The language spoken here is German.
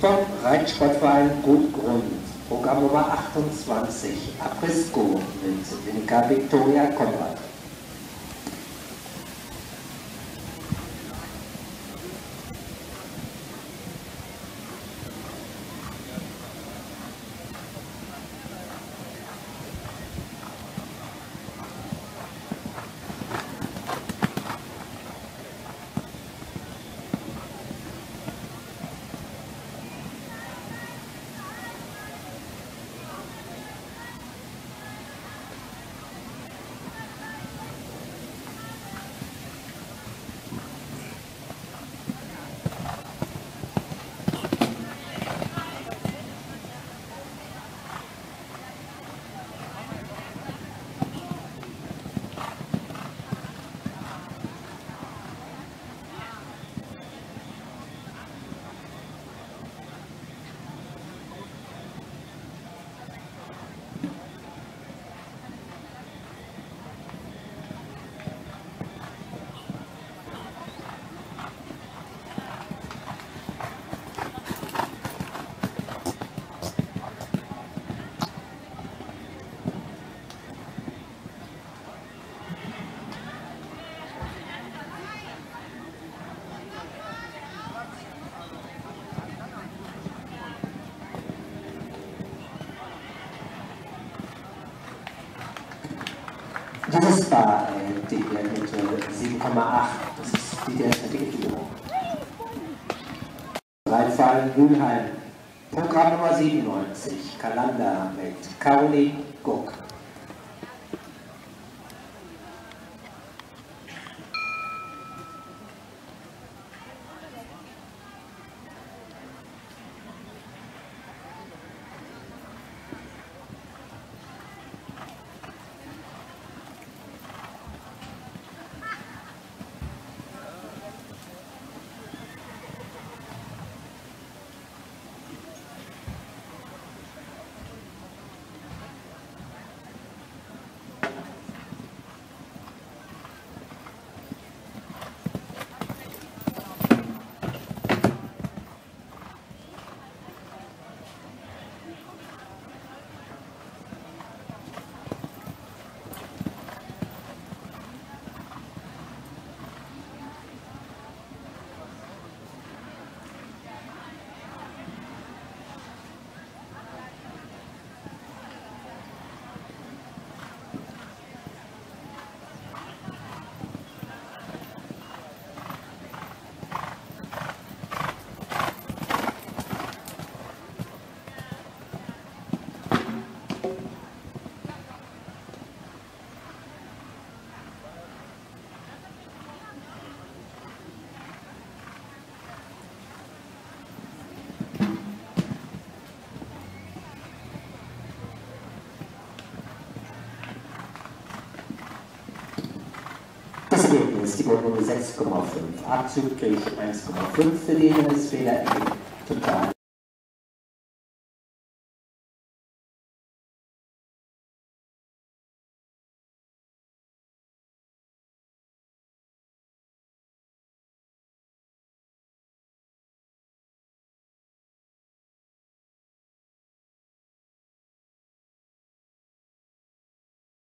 vom Reitsportverein Gut Grund. Programm Nummer 28, Aprisco mit Venica Victoria Konrad. Dieses war äh, die mit 7,8. Das ist die derzeitige Führung. Rheinfall Mülheim. Programm Nummer 97. Kalanda mit Caroline Guck. Ergebnis, die Belohnung 6,5, abzüglich 1,5 für die Hindernisfehler, total